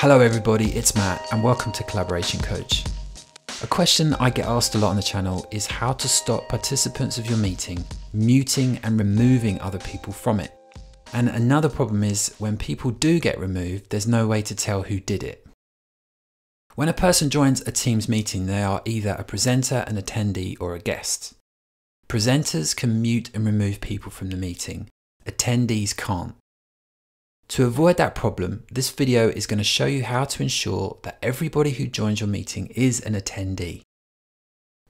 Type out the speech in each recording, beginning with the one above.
Hello, everybody, it's Matt, and welcome to Collaboration Coach. A question I get asked a lot on the channel is how to stop participants of your meeting muting and removing other people from it. And another problem is when people do get removed, there's no way to tell who did it. When a person joins a Teams meeting, they are either a presenter, an attendee, or a guest. Presenters can mute and remove people from the meeting, attendees can't. To avoid that problem, this video is going to show you how to ensure that everybody who joins your meeting is an attendee.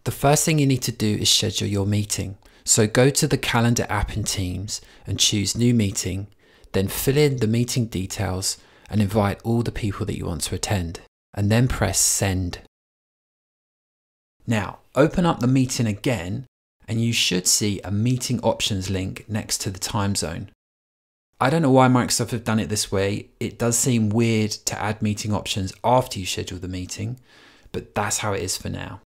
The first thing you need to do is schedule your meeting. So go to the calendar app in Teams and choose new meeting, then fill in the meeting details and invite all the people that you want to attend, and then press send. Now open up the meeting again and you should see a meeting options link next to the time zone. I don't know why Microsoft have done it this way. It does seem weird to add meeting options after you schedule the meeting, but that's how it is for now.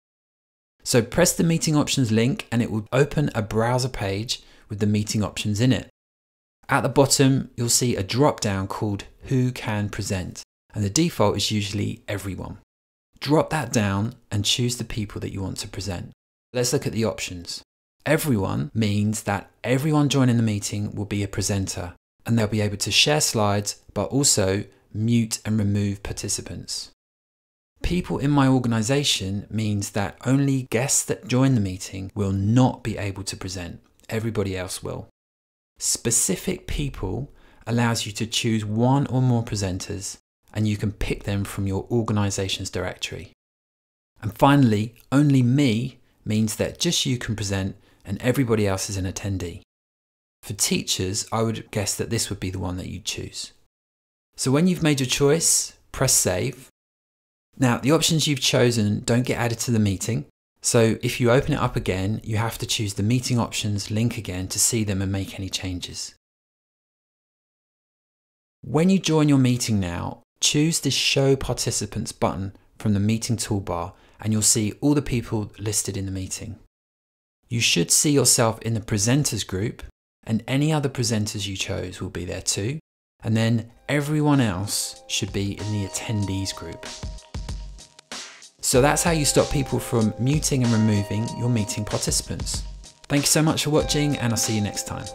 So press the meeting options link and it will open a browser page with the meeting options in it. At the bottom, you'll see a drop down called Who Can Present, and the default is usually everyone. Drop that down and choose the people that you want to present. Let's look at the options. Everyone means that everyone joining the meeting will be a presenter and they'll be able to share slides, but also mute and remove participants. People in my organization means that only guests that join the meeting will not be able to present. Everybody else will. Specific people allows you to choose one or more presenters and you can pick them from your organization's directory. And finally, only me means that just you can present and everybody else is an attendee. For teachers, I would guess that this would be the one that you'd choose. So when you've made your choice, press save. Now, the options you've chosen don't get added to the meeting. So if you open it up again, you have to choose the meeting options link again to see them and make any changes. When you join your meeting now, choose the show participants button from the meeting toolbar and you'll see all the people listed in the meeting. You should see yourself in the presenters group and any other presenters you chose will be there too. And then everyone else should be in the attendees group. So that's how you stop people from muting and removing your meeting participants. Thank you so much for watching and I'll see you next time.